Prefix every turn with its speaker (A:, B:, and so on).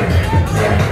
A: yeah.